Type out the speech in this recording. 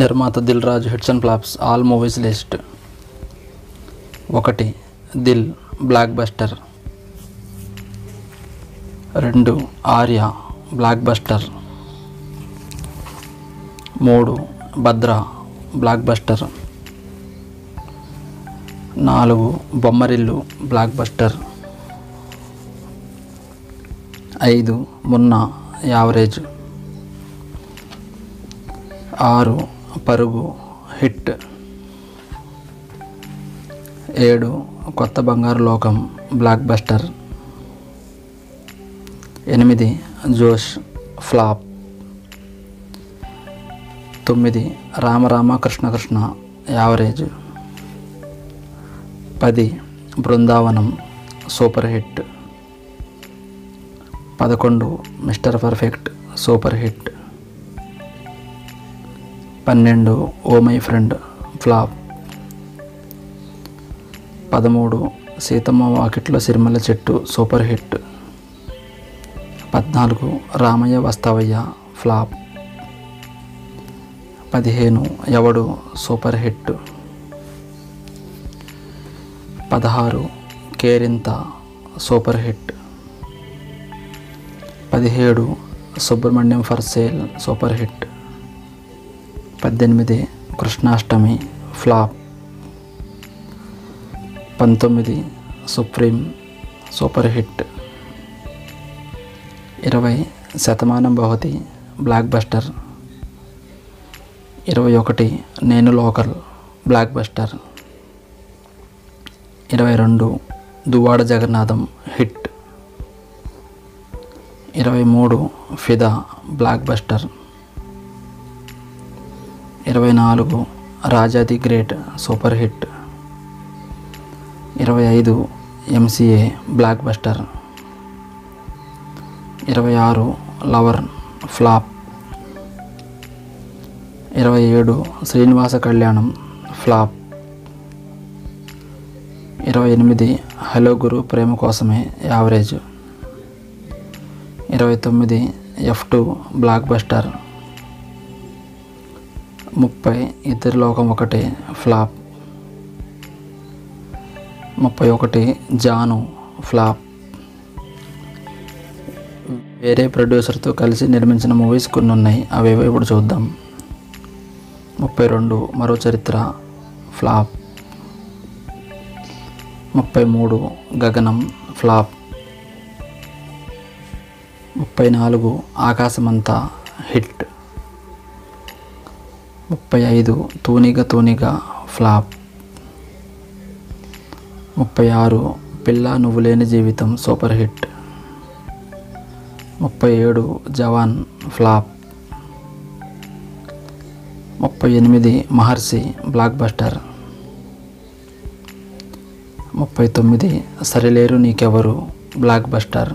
నిర్మాత Dil Raju hits and flops all movies list ఒకటి Dil block buster రెండు Arya block buster మూడు భద్ర బ్లాక్ బస్టర్ నాలుగు బొమ్మరిల్లు బ్లాక్ బస్టర్ ఐదు మున్నా యావరేజ్. ఆరు పరుగు హిట్. ఏడు కొత్త బంగారు లోకం బ్లాక్ బస్టర్. ఎనిమిది జోష్ ఫ్లాప్. తొమ్మిది రామరామ కృష్ణ కృష్ణ యావరేజ్. పది బృందావనం సూపర్ హిట్. పదకొండు మిస్టర్ పర్ఫెక్ట్ సూపర్ హిట్. పన్నెండు ఓ మై ఫ్రెండ్ ఫ్లాప్. పదమూడు సీతమ్మ వాకిట్లో సిరిమల్ల చెట్టు సూపర్ హిట్. పద్నాలుగు రామయ్య వస్తావయ్య ఫ్లాప్. పదిహేను ఎవడు సూపర్ హిట్. పదహారు కేరింత సూపర్ హిట్. పదిహేడు Subramanyam for sale super hit. పద్దెనిమిది కృష్ణాష్టమి ఫ్లాప్. పంతొమ్మిది సుప్రీం సూపర్ హిట్. ఇరవై శతమానం బహుతి బ్లాక్ బస్టర్. ఇరవై ఒకటి నేను లోకల్ బ్లాక్ బస్టర్. ఇరవై రెండు దువాడ జగన్నాథం హిట్. ఇరవై మూడు ఫిదా బ్లాక్ బస్టర్. ఇరవై నాలుగు Raja the great super hit. ఇరవై ఐదు ఎంసీఏ బ్లాక్ బస్టర్. ఇరవై ఆరు లవర్ ఫ్లాప్. ఇరవై ఏడు శ్రీనివాస కళ్యాణం ఫ్లాప్. ఇరవై ఎనిమిది హలో గురు ప్రేమ కోసమే యావరేజ్. ఇరవై తొమ్మిది ఎఫ్ టూ బ్లాక్ బస్టర్. ముప్పై ఇద్దరి లోకం ఒకటి ఫ్లాప్. ముప్పై ఒకటి జాను ఫ్లాప్. వేరే ప్రొడ్యూసర్తో కలిసి నిర్మించిన మూవీస్ కొన్ని ఉన్నాయి అవేవో ఇప్పుడు చూద్దాం. ముప్పై రెండు మరో చరిత్ర ఫ్లాప్. ముప్పై మూడు గగనం ఫ్లాప్. ముప్పై నాలుగు ఆకాశమంతా హిట్. ముప్పై ఐదు తూనిగ తూనిగ ఫ్లాప్. ముప్పై ఆరు పిల్ల నువ్వు లేని జీవితం సూపర్ హిట్. ముప్పై ఏడు జవాన్ ఫ్లాప్. ముప్పై ఎనిమిది మహర్షి బ్లాక్ బస్టర్ ముప్పై తొమ్మిది సరిలేరు నీకెవరు బ్లాక్ బస్టర్